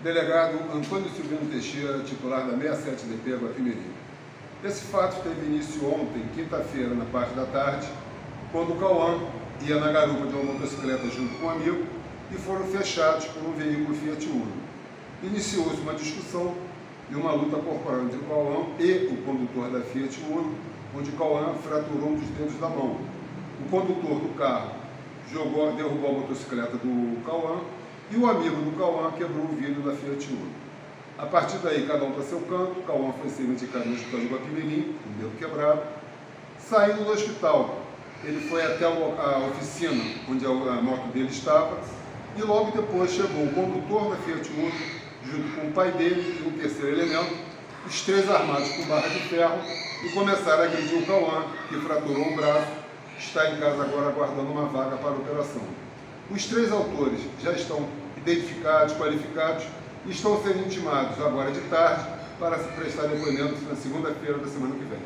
Delegado Antônio Silvino Teixeira, titular da 67DP Guapimirim. Esse fato teve início ontem, quinta-feira, na parte da tarde, quando o Cauã ia na garupa de uma motocicleta junto com um amigo e foram fechados por um veículo Fiat Uno. Iniciou-se uma discussão e uma luta corporal entre o Cauã e o condutor da Fiat Uno, onde o Cauã fraturou um dos dedos da mão. O condutor do carro jogou, derrubou a motocicleta do Cauã e o amigo do Cauã quebrou o vidro da Fiat Uno. A partir daí, cada um para seu canto, Cauã foi ser medicado no hospital de Guapimirim, com o dedo quebrado. Saindo do hospital, ele foi até a oficina onde a moto dele estava e logo depois chegou o condutor da Fiat Uno, junto com o pai dele e um terceiro elemento, os três armados com barra de ferro e começaram a agredir o Cauã, que fraturou o braço, está em casa agora aguardando uma vaga para a operação. Os três autores já estão identificados, qualificados e estão sendo intimados agora de tarde para se prestar depoimento na segunda-feira da semana que vem.